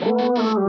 Oh.